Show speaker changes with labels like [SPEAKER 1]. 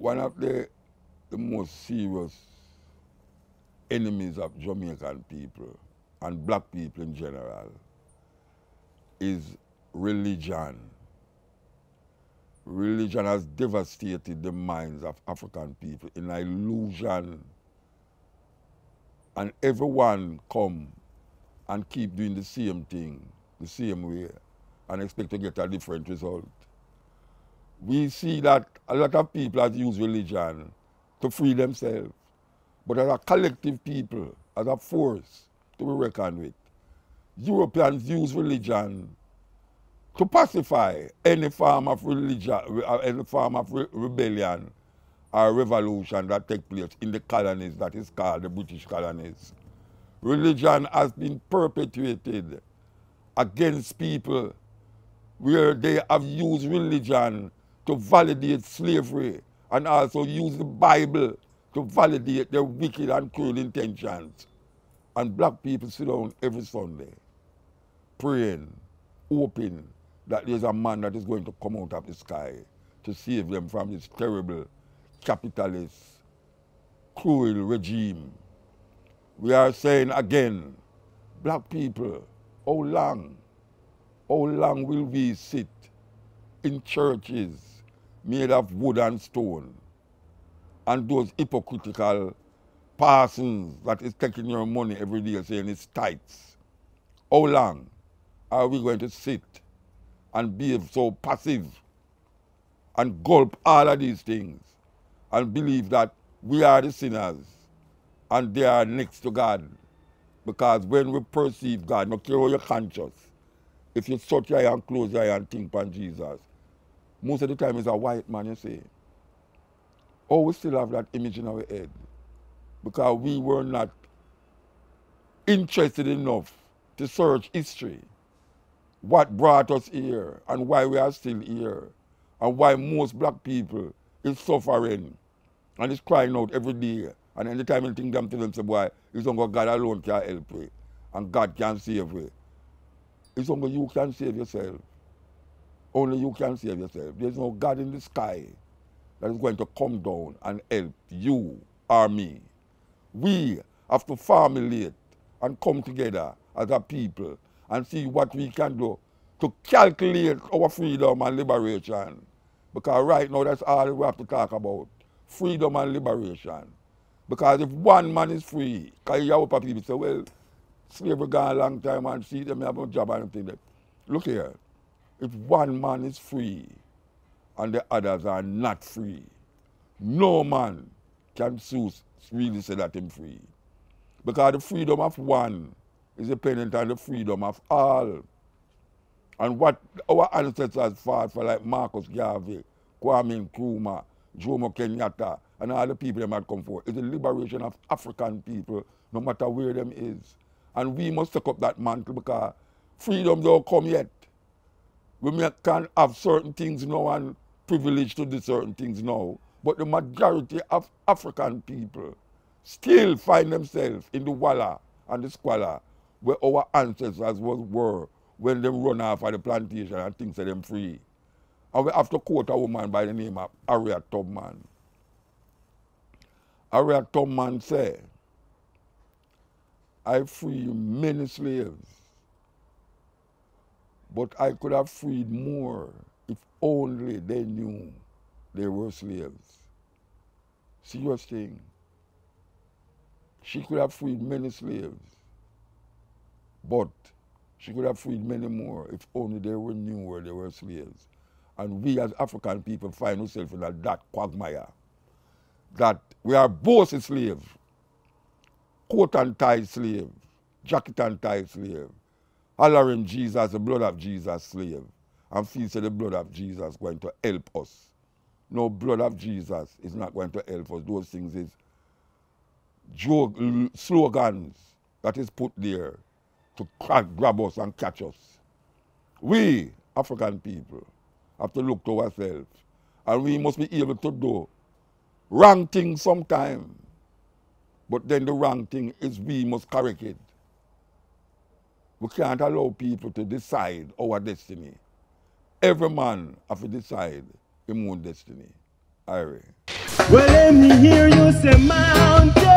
[SPEAKER 1] one of the, the most serious enemies of Jamaican people and black people in general is religion. Religion has devastated the minds of African people in illusion. And everyone come and keep doing the same thing, the same way, and expect to get a different result. We see that a lot of people have used religion to free themselves. But as a collective people, as a force to be reckoned with, Europeans use religion to pacify any form of religion, uh, any form of re rebellion or revolution that take place in the colonies that is called the British colonies. Religion has been perpetuated against people where they have used religion to validate slavery and also use the Bible to validate their wicked and cruel intentions. And black people sit down every Sunday praying, hoping that there's a man that is going to come out of the sky to save them from this terrible capitalist, cruel regime. We are saying again, black people, how long, how long will we sit in churches made of wood and stone and those hypocritical persons that is taking your money every day saying it's tithes? How long are we going to sit and be so passive and gulp all of these things and believe that we are the sinners and they are next to God. Because when we perceive God, no care how you're conscious, if you shut your eye and close your eye and think upon Jesus, most of the time it's a white man, you see. Oh, we still have that image in our head because we mm. were not interested enough to search history what brought us here and why we are still here and why most black people is suffering and is crying out every day. And anytime you think them to them, say, boy, it's only God alone can help you and God can save you. It's only you can save yourself. Only you can save yourself. There's no God in the sky that is going to come down and help you or me. We have to formulate and come together as a people and see what we can do to calculate our freedom and liberation. Because right now that's all we have to talk about. Freedom and liberation. Because if one man is free, because you have people say, well, slavery gone a long time and see them have a job and everything. Look here. If one man is free and the others are not free, no man can really say that him free. Because the freedom of one is dependent on the freedom of all. And what our ancestors fought for, like Marcus Garvey, Kwame Nkrumah, Jomo Kenyatta, and all the people that might come forward, is the liberation of African people, no matter where them is. And we must take up that mantle because freedom don't come yet. We may, can have certain things now and privilege to do certain things now, but the majority of African people still find themselves in the walla and the squalor where our ancestors was, were when they run off of the plantation and things of them free. And we have to quote a woman by the name of Harriet Tubman. Harriet Tubman said, I free many slaves, but I could have freed more if only they knew they were slaves. Serious thing. She could have freed many slaves, but she could have freed many more if only they were knew where they were slaves. And we as African people find ourselves in that, that quagmire. That we are both a slave, coat and tie slave, jacket and tie slave, hollering Jesus, the blood of Jesus slave, and feel say the blood of Jesus going to help us. No blood of Jesus is not going to help us. Those things is joke, slogans that is put there to grab us and catch us. We, African people, have to look to ourselves. And we must be able to do wrong things sometime. But then the wrong thing is we must correct it. We can't allow people to decide our destiny. Every man have to decide his own destiny. Irie.
[SPEAKER 2] Well, let me hear you say, Mount